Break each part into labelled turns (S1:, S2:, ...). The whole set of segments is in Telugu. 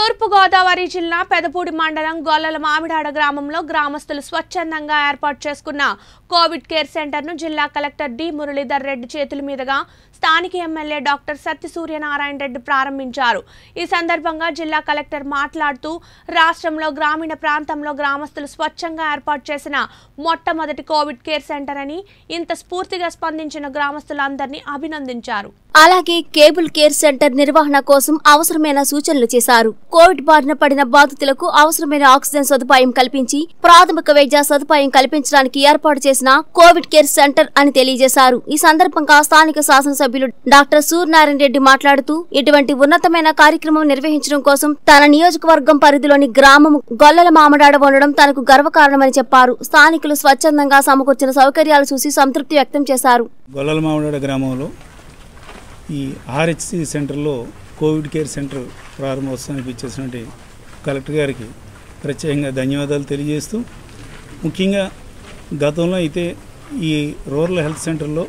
S1: తూర్పుగోదావరి జిల్లా పెదపూడి మండలం గొల్లల మామిడాడ గ్రామంలో గ్రామస్తులు స్వచ్ఛందంగా ఏర్పాటు చేసుకున్న కోవిడ్ కేర్ సెంటర్ను జిల్లా కలెక్టర్ డి మురళీధర్ రెడ్డి చేతుల మీదుగా స్థానిక ఎమ్మెల్యే డాక్టర్ సత్యసూర్యనారాయణ రెడ్డి ప్రారంభించారు. ఈ సందర్భంగా జిల్లా కలెక్టర్ మాట్లాడుతూ రాష్ట్రంలో గ్రామీణ ప్రాంతంలో గ్రామస్తులు స్వచ్ఛంగా ఏర్పాటు చేసిన మొట్టమొదటి కోవిడ్ కేర్ సెంటర్ అని ఇంత స్ఫూర్తిగా స్పందించిన గ్రామస్తులందరినీ అభినందించారు.
S2: అలాగే కేబుల్ కేర్ సెంటర్ నిర్వహణ కోసం అవసరమైన సూచనలు చేశారు. కోవిడ్ బారిన పడిన బాధితులకు అవసరమైన ఆక్సిజన్ సదుపాయం కల్పించి ప్రాథమిక వైద్య సదుపాయం కల్పించడానికి ఏర్పాటు చేసిన కోవిడ్ కేర్ సెంటర్ అని తెలియజేశారు. ఈ సందర్భంగా స్థానిక శాసనసభ్యులు డాక్టర్ సూర్యనారాయణ రెడ్డి మాట్లాడుతూ ఇటువంటి ఉన్నతమైన కార్యక్రమం నిర్వహించడం కోసం తన నియోజకవర్గం పరిధిలోని గ్రామం గొల్లల మామడాడ ఉండడం తనకు గర్వకారణమని చెప్పారు. స్థానికులు స్వచ్ఛందంగా సమకూర్చిన సౌకర్యాలు చూసి సంతృప్తి వ్యక్తం చేశారు.
S3: గొల్లల మామిడాడ గ్రామంలో ఈ ఆర్హెచ్సి సెంటర్లో కోవిడ్ కేర్ సెంటర్ ప్రారంభోత్సవానికి ఇచ్చేసినటువంటి కలెక్టర్ గారికి ప్రత్యేకంగా ధన్యవాదాలు తెలియజేస్తూ ముఖ్యంగా గతంలో అయితే ఈ రూరల్ హెల్త్ సెంటర్లో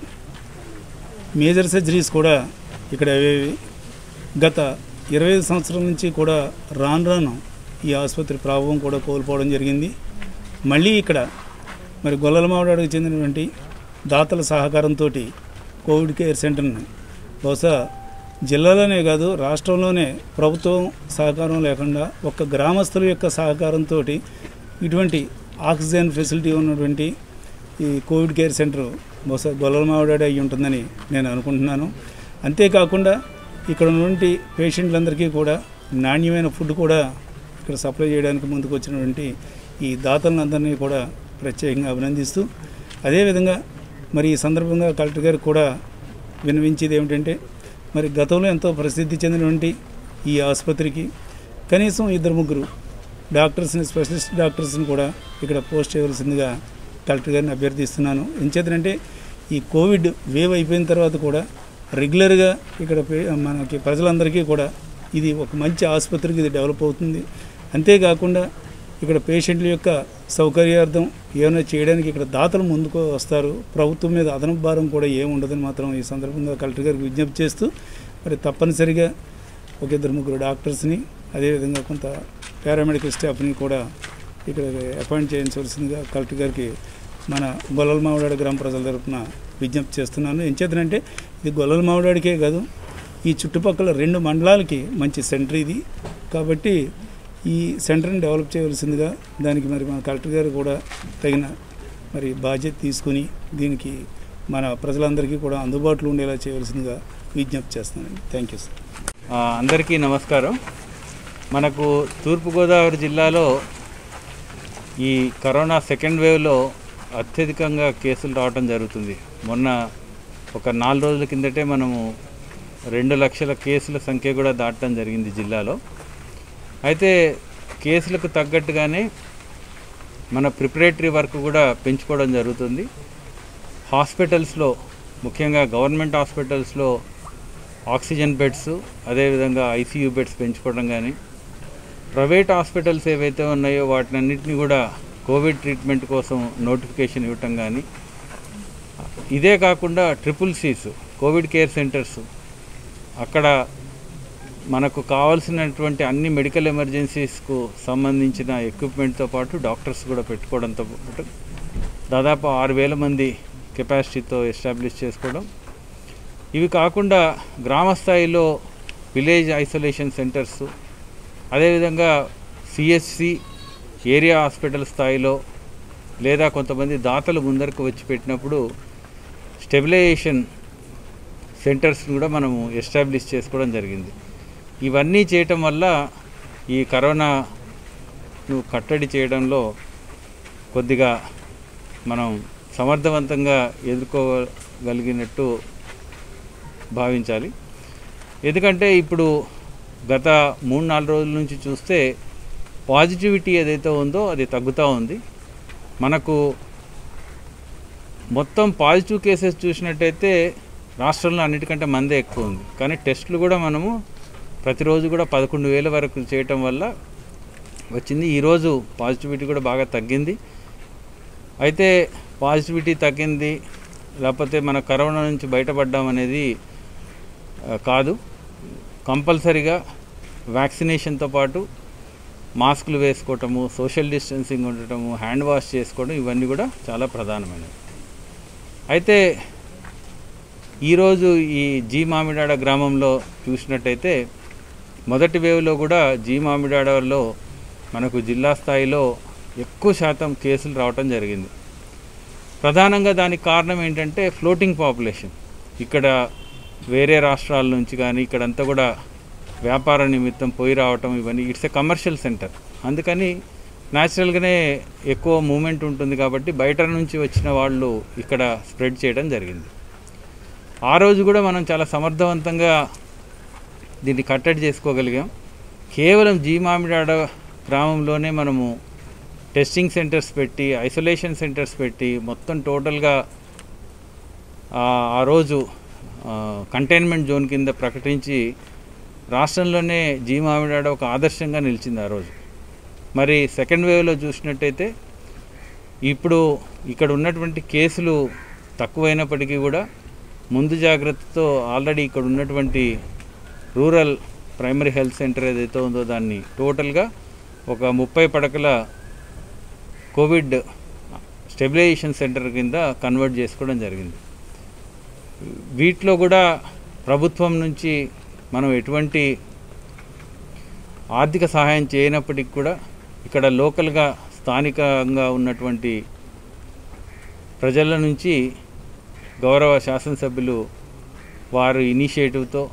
S3: మేజర్ సర్జరీస్ కూడా ఇక్కడ అవేవి గత ఇరవై ఐదు సంవత్సరాల నుంచి కూడా రాను రాను ఈ ఆసుపత్రి ప్రభావం కూడా కోల్పోవడం జరిగింది. మళ్ళీ ఇక్కడ మరి గొల్లల చెందినటువంటి దాతల సహకారంతో కోవిడ్ కేర్ సెంటర్ను బహుశా జిల్లాలోనే కాదు రాష్ట్రంలోనే ప్రభుత్వం సహకారం లేకుండా ఒక్క గ్రామస్తుల యొక్క సహకారంతో ఇటువంటి ఆక్సిజన్ ఫెసిలిటీ ఉన్నటువంటి ఈ కోవిడ్ కేర్ సెంటర్ బహుశా గొల్లల మామిడాడి అయి ఉంటుందని నేను అనుకుంటున్నాను. అంతేకాకుండా ఇక్కడ ఉన్నటువంటి పేషెంట్లందరికీ కూడా నాణ్యమైన ఫుడ్ కూడా ఇక్కడ సప్లై చేయడానికి ముందుకు వచ్చినటువంటి ఈ దాతలందరినీ కూడా ప్రత్యేకంగా అభినందిస్తూ అదేవిధంగా మరి ఈ సందర్భంగా కలెక్టర్ గారు కూడా వినవించేది ఏమిటంటే మరి గతంలో ఎంతో ప్రసిద్ధి చెందినటువంటి ఈ ఆసుపత్రికి కనీసం ఇద్దరు ముగ్గురు డాక్టర్స్ని స్పెషలిస్ట్ డాక్టర్స్ని కూడా ఇక్కడ పోస్ట్ చేయవలసిందిగా కలెక్టర్ గారిని అభ్యర్థిస్తున్నాను. ఎంచేతనంటే ఈ కోవిడ్ వేవ్ అయిపోయిన తర్వాత కూడా రెగ్యులర్గా ఇక్కడ పే- మనకి ప్రజలందరికీ కూడా ఇది ఒక మంచి ఆసుపత్రికి ఇది డెవలప్ అవుతుంది. అంతేకాకుండా ఇక్కడ పేషెంట్ల యొక్క సౌకర్యార్థం ఏమైనా చేయడానికి ఇక్కడ దాతలు ముందుకు వస్తారు. ప్రభుత్వం మీద అదనపు భారం కూడా ఏముండదని మాత్రం ఈ సందర్భంగా కలెక్టర్ గారికి విజ్ఞప్తి చేస్తూ మరి తప్పనిసరిగా ఒక ఇద్దరు ముగ్గురు డాక్టర్స్ని అదేవిధంగా కొంత పారామెడికల్ స్టాఫ్ని కూడా ఇక్కడ అపాయింట్ చేయించవలసిందిగా కలెక్టర్ గారికి మన గొల్లల మామిడాడు గ్రామ ప్రజల తరఫున విజ్ఞప్తి చేస్తున్నాను. ఏం చేతనంటే ఇది గొల్లల మామిడాడికే కాదు ఈ చుట్టుపక్కల రెండు మండలాలకి మంచి సెంటర్ ఇది. కాబట్టి ఈ సెంటర్ని డెవలప్ చేయవలసిందిగా దానికి మరి మన కలెక్టర్ గారు కూడా తగిన మరి బాధ్యత తీసుకుని దీనికి మన ప్రజలందరికీ కూడా అందుబాటులో ఉండేలా చేయవలసిందిగా విజ్ఞప్తి చేస్తున్నాను. Thank you sir.
S4: అందరికీ నమస్కారం. మనకు తూర్పుగోదావరి జిల్లాలో ఈ కరోనా సెకండ్ వేవ్లో అత్యధికంగా కేసులు రావడం జరుగుతుంది. మొన్న ఒక నాలుగు రోజుల కిందటే మనము రెండు లక్షల కేసుల సంఖ్య కూడా దాటడం జరిగింది జిల్లాలో. అయితే కేసులకు తగ్గట్టుగానే మన ప్రిపరేటరీ వర్క్ కూడా పెంచుకోవడం జరుగుతుంది. హాస్పిటల్స్లో ముఖ్యంగా గవర్నమెంట్ హాస్పిటల్స్లో ఆక్సిజన్ బెడ్స్ అదేవిధంగా ఐసీయూ బెడ్స్ పెంచుకోవడం కానీ ప్రైవేట్ హాస్పిటల్స్ ఏవైతే ఉన్నాయో వాటినన్నింటినీ కూడా కోవిడ్ ట్రీట్మెంట్ కోసం నోటిఫికేషన్ ఇవ్వటం కానీ ఇదే కాకుండా triple Cs covid care centres. అక్కడ మనకు కావాల్సినటువంటి అన్ని మెడికల్ ఎమర్జెన్సీస్కు సంబంధించిన ఎక్విప్మెంట్తో పాటు డాక్టర్స్ కూడా పెట్టుకోవడంతో పాటు దాదాపు ఆరు వేల మంది కెపాసిటీతో ఎస్టాబ్లిష్ చేసుకోవడం. ఇవి కాకుండా గ్రామ స్థాయిలో విలేజ్ ఐసోలేషన్ సెంటర్స్ అదేవిధంగా సిఎస్సి ఏరియా హాస్పిటల్ స్థాయిలో లేదా కొంతమంది దాతలు ముందరకు వచ్చి పెట్టినప్పుడు స్టెబిలైజేషన్ సెంటర్స్ని కూడా మనము ఎస్టాబ్లిష్ చేసుకోవడం జరిగింది. ఇవన్నీ చేయటం వల్ల ఈ కరోనాను కట్టడి చేయడంలో కొద్దిగా మనం సమర్థవంతంగా ఎదుర్కోగలిగినట్టు భావించాలి. ఎందుకంటే ఇప్పుడు గత మూడు నాలుగు రోజుల నుంచి చూస్తే పాజిటివిటీ ఏదైతే ఉందో అది తగ్గుతూ ఉంది. మనకు మొత్తం పాజిటివ్ కేసెస్ చూసినట్టయితే రాష్ట్రంలో అన్నిటికంటే మందే ఎక్కువ ఉంది. కానీ టెస్టులు కూడా మనము ప్రతిరోజు కూడా పదకొండు వేల వరకు చేయటం వల్ల వచ్చింది. ఈరోజు పాజిటివిటీ కూడా బాగా తగ్గింది. అయితే పాజిటివిటీ తగ్గింది లేకపోతే మన కరోనా నుంచి బయటపడ్డాం అనేది కాదు. కంపల్సరిగా వ్యాక్సినేషన్తో పాటు మాస్కులు వేసుకోవటము సోషల్ డిస్టెన్సింగ్ ఉండటము హ్యాండ్ వాష్ చేసుకోవడం ఇవన్నీ కూడా చాలా ప్రధానమైనవి. అయితే ఈరోజు ఈ జీ మామిడాడ గ్రామంలో చూసినట్టయితే మొదటి వేవ్లో కూడా జీ మామిడాడలో మనకు జిల్లా స్థాయిలో ఎక్కువ శాతం కేసులు రావటం జరిగింది. ప్రధానంగా దానికి కారణం ఏంటంటే ఫ్లోటింగ్ పాపులేషన్. ఇక్కడ వేరే రాష్ట్రాల నుంచి కానీ ఇక్కడంతా కూడా వ్యాపార నిమిత్తం పోయి రావటం ఇవన్నీ ఇట్స్ ఎ కమర్షియల్ సెంటర్ అందుకని న్యాచురల్గానే ఎక్కువ మూమెంట్ ఉంటుంది కాబట్టి బయట నుంచి వచ్చిన వాళ్ళు ఇక్కడ స్ప్రెడ్ చేయడం జరిగింది. ఆ రోజు కూడా మనం చాలా సమర్థవంతంగా దీన్ని కట్టడి చేసుకోగలిగాం. కేవలం జీ మామిడాడ గ్రామంలోనే మనము టెస్టింగ్ సెంటర్స్ పెట్టి ఐసోలేషన్ సెంటర్స్ పెట్టి మొత్తం టోటల్గా ఆ రోజు కంటైన్మెంట్ జోన్ కింద ప్రకటించి రాష్ట్రంలోనే జీ మామిడాడ ఒక ఆదర్శంగా నిలిచింది ఆ రోజు. మరి సెకండ్ వేవ్లో చూసినట్టయితే ఇప్పుడు ఇక్కడ ఉన్నటువంటి కేసులు తక్కువైనప్పటికీ కూడా ముందు జాగ్రత్తతో ఆల్రెడీ ఇక్కడ ఉన్నటువంటి రూరల్ ప్రైమరీ హెల్త్ సెంటర్ ఏదైతే ఉందో దాన్ని టోటల్గా ఒక ముప్పై పడకల కోవిడ్ స్టెబిలైజేషన్ సెంటర్ కింద కన్వర్ట్ చేసుకోవడం జరిగింది. వీటిలో కూడా ప్రభుత్వం నుంచి మనం ఎటువంటి ఆర్థిక సహాయం చేయనప్పటికీ కూడా ఇక్కడ లోకల్గా స్థానికంగా ఉన్నటువంటి ప్రజల నుంచి గౌరవ శాసనసభ్యులు వారు ఇనిషియేటివ్తో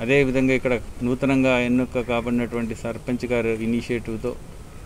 S4: అదేవిధంగా ఇక్కడ నూతనంగా ఎన్నుక కాబడినటువంటి సర్పంచ్ గారు ఇనిషియేటివ్తో